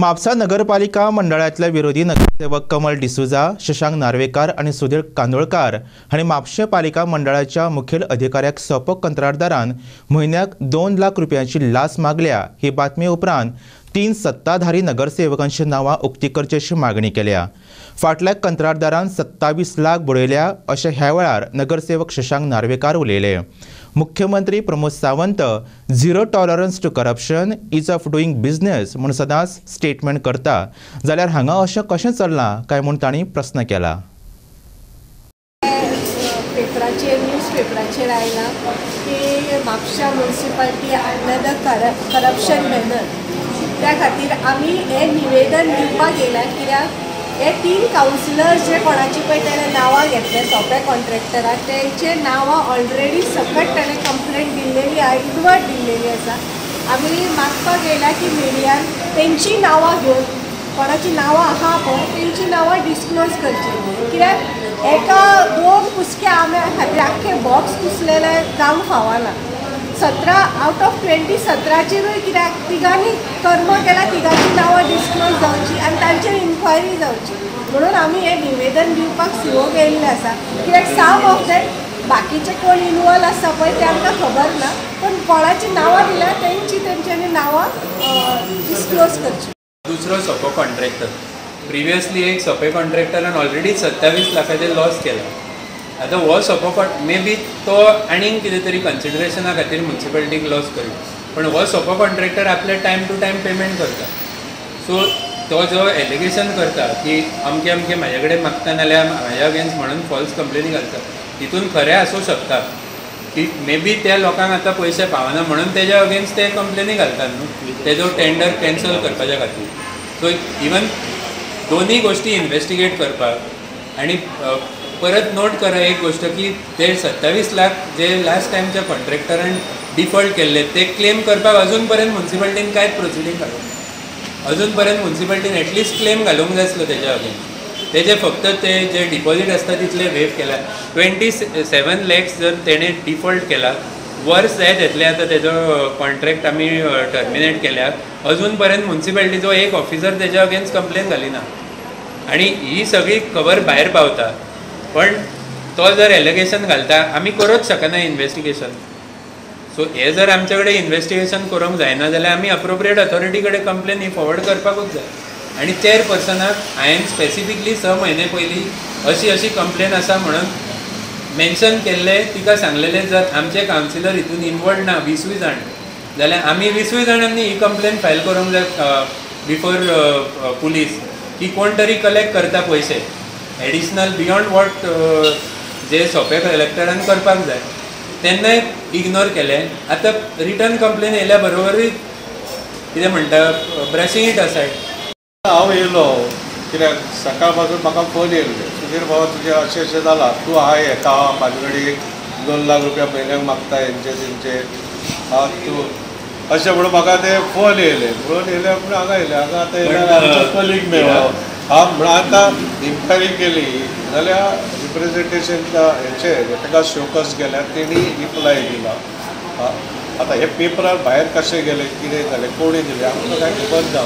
म्हापसा नगरपालिका मंडळातल्या विरोधी नगरसेवक कमल डिसुजा शशांक नार्वेकार आणि सुधीर कांदोळकार हांणी म्हापशें पालिका मंडळाच्या मुखेल अधिकाऱ्याक सोपक कंत्राटदारान म्हयन्याक दोन लाख रुपयांची लाच मागल्या ही बातमी उपरांत तीन सत्ताधारी नगरसेवकांची नांवां उक्ती करची अशी मागणी केल्या. फाटल्या कंत्राटदारान सत्तावीस लाख बुडयल्या अशें ह्या वेळार नगरसेवक शशांक नार्वेकार उलयले. मुख्यमंत्री Pramod Sawant zero tolerance to corruption ease of doing business म्हूण सदांच स्टेटमेंट करता. जाल्यार हांगा अशें कशें चल्लां काय म्हूण तांणी प्रस्न केला. पेपराचेर न्यूज पेपराचेर आयला की Mapusa municipality under the corruption banner त्या खातीर आमी हें निवेदन दिवपाक येयला कित्याक हे तीन कावन्सिलर जे कोणाची पळय ताणें नांवां घेतले सोंपे कॉन्ट्रॅक्टराक तेंचे नांवां ऑलरेडी सकट ताणें कंप्लेंट दिल्लेली आहा इनवर्ट दिल्लेली आसा आमी मागपाक येयला की मिडियान तेंची नांवां घेवन कोणाची नांवां आहा पळय तेंची नांवां डिस्क्लोज करची कित्याक एका दोन कुसक्या आंब्या खातीर आख्खे बॉक्स पुसलेले जावंक फावना सतरा आवट ऑफ ट्वेंटी सतराचेरूय कित्याक तिगांनी कर्म केला तिगांची नांवां डिस्क्लोज जावची आनी तांचेर इन्क्वायरी जावची म्हणून आमी हें निवेदन दिवपाक सुरू येयल्लें आसा कित्याक साम ऑफ दॅट बाकीचे कोण इनवॉल्व आसा पळय ते आमकां खबर ना. पण कोणाची नांवां दिल्यार तेंची तेंच्यांनी नांवां डिस्क्लोज करची. दुसरो सोपो कॉन्ट्रॅक्टर प्रिवियसली एक सोपे कॉन्ट्रॅक्टरान ऑलरेडी सत्तावीस लाखाचे लॉस केला. आतां हो सोपो कॉन मे बी तो आनीक कितें तरी कन्सिडरेशना खातीर म्युन्सिपालिटीक लॉस करी पण हो सोपो कॉन्ट्रेक्टर आपले टायम टू टायम पेमेंट करता सो तो जो एलिगेशन करता की अमके अमके म्हाजे कडेन मागता नाल्यार म्हाज्या अगेन्स्ट म्हणून फॉल्स कंप्लेनी घालता तितून खरें आसूं शकता की मे बी त्या लोकांक आतां पयशे पावना म्हणून तेज्या अगेन्स्ट ते कंप्लेनी घालतात न्हू? तेजो टेंडर कॅन्सल करपाच्या खातीर. सो इवन दोनूय गोश्टी इन्वेस्टिगेट करपाक आणि परत नोट करा एक गोष्ट की ते सत्तावीस लाख जे लास्ट टायमच्या कॉन्ट्रॅक्टरान डिफॉल्ट केल्ले ते क्लेम करपाक अजून पर्यंत म्युन्सिपाल्टीन कांयच प्रोसिडींग घालूंक अजून पर्यंत म्युन्सिपाल्टीन एटलिस्ट क्लेम घालूंक जाय आसलो तेज्या अगेन तेजे फक्त ते जे डिपॉझिट आसता तितले वेव केला. ट्वेंटी सेवन लॅक्स जर तेणें डिफॉल्ट केला वर्स जाय येतले आतां तेजो कॉन्ट्रॅक्ट आमी टर्मिनेट केल्या. अजून पर्यंत म्युन्सिपाल्टीचो एक ऑफिसर तेज्या अगेन्स्ट कंप्लेन घालिना. आणि ही सगळी खबर भायर पावता. पण तो जर एलिगेशन घालता आमी करूच शकना इन्व्हेस्टिगेशन सो हे जर आमचे कडेन इन्वेस्टिगेशन करूंक जायना जाल्यार आमी अप्रोप्रिएट ऑथॉरिटी कडेन कंप्लेन ही फॉरवर्ड करपाकूच जाय. आनी चेअरपर्सनाक हांवें स्पेसिफिकली स म्हयने पयलीं अशी अशी कंप्लेन आसा म्हणून मेन्शन केल्ले तिका सांगलेले जर आमचे कावन्सिलर हितून इन्वॉल्ड ना विसूय जाण जाल्यार आमी विसूय जाणांनी ही कंप्लेन फायल करूंक जाय बिफोर पुलीस की कोण तरी कलेक्ट करता पयशे एडिशनल बियोंड वॉट जे सोंपे कलेक्टरान करपाक जाय तेन्नाय इग्नोर केलें. आतां रिटर्न कंप्लेन येयल्या बरोबरूय कितें म्हणटा ब्रशिंग इट असायड हांव येयलो. कित्याक सकाळपासून म्हाका फोन येयल्ले सुधीर बाबा तुजें अशें अशें जालां. तूं हाय येता म्हाजे कडेन दोन लाख रुपया म्हयन्याक मागता हेंचे तेंचे हा तूं अशें म्हणून म्हाका ते फोन येयले. फोन येयले म्हणून हांगा येयले. हांगा आतां कलीग मेळ्ळो हा म्हणून आतां इन्क्वायरी केली जाल्यार रिप्रेझेंटेशन हेचे ताका शोकस गेल्यार तेणी रिप्लाय दिला. आतां हे पेपरार भायर कशें गेले कितें जालें कोणी दिलें आमकां कांय खबर ना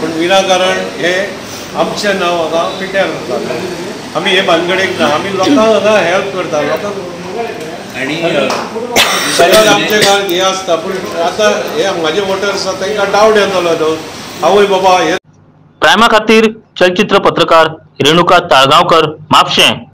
पूण विनाकारण हे आमचें नांव हांगा पिड्ड्यार जाता. आमी हे भानगडीक ना आमी लोकांक हांगा हेल्प करता लोकांक सगळ्यात आमचे कांय हे आसता पूण आतां हे म्हाजे वोटर्स आसा तांकां डावट येतलो न्हू आवय बाबा हे प्रायमा खातीर चलचित्र पत्रकार रेणुका ताळगांवकर म्हापशें